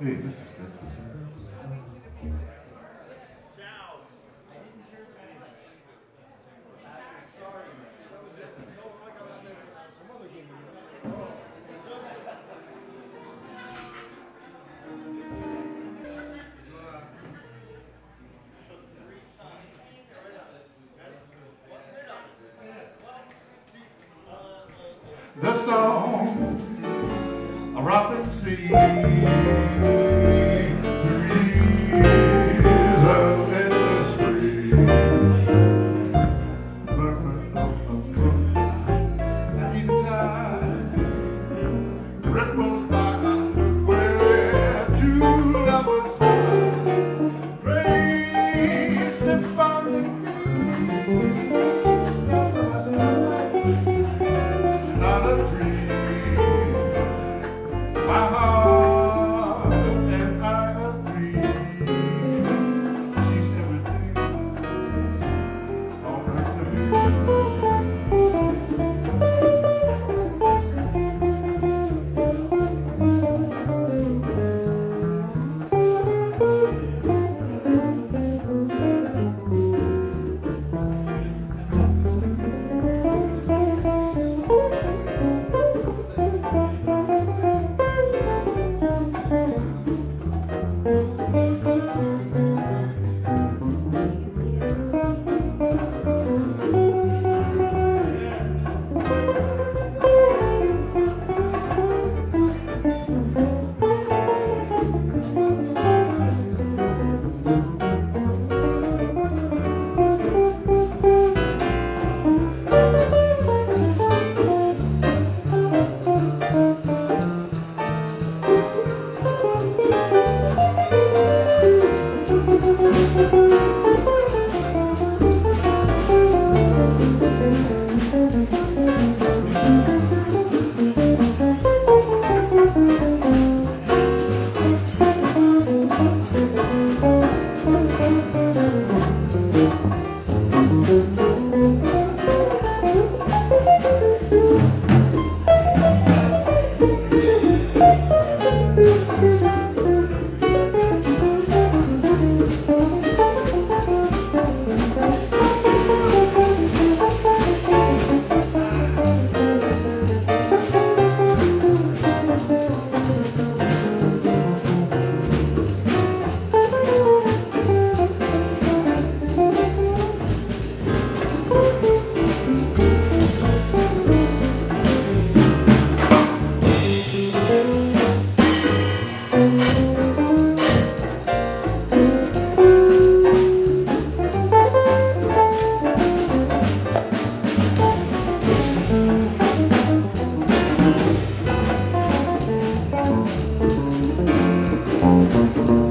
Hey, this is good. The song robin Música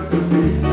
up to.